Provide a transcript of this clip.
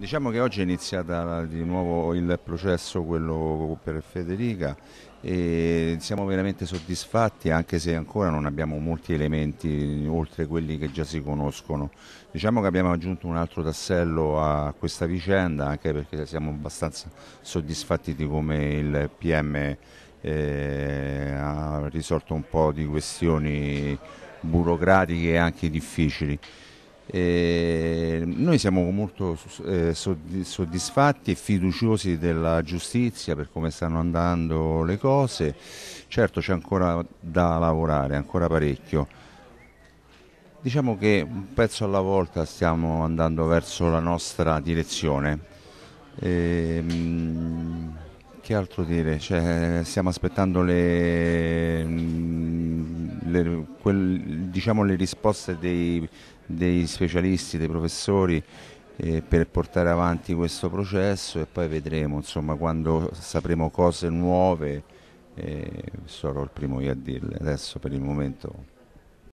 Diciamo che oggi è iniziata di nuovo il processo, quello per Federica, e siamo veramente soddisfatti anche se ancora non abbiamo molti elementi oltre quelli che già si conoscono. Diciamo che abbiamo aggiunto un altro tassello a questa vicenda anche perché siamo abbastanza soddisfatti di come il PM eh, ha risolto un po' di questioni burocratiche e anche difficili. E noi siamo molto eh, soddisfatti e fiduciosi della giustizia per come stanno andando le cose, certo c'è ancora da lavorare, ancora parecchio. Diciamo che un pezzo alla volta stiamo andando verso la nostra direzione. E, ehm, che altro dire? Cioè, stiamo aspettando le, le, quel, diciamo le risposte dei dei specialisti, dei professori eh, per portare avanti questo processo e poi vedremo, insomma, quando sapremo cose nuove eh, sarò il primo io a dirle, adesso per il momento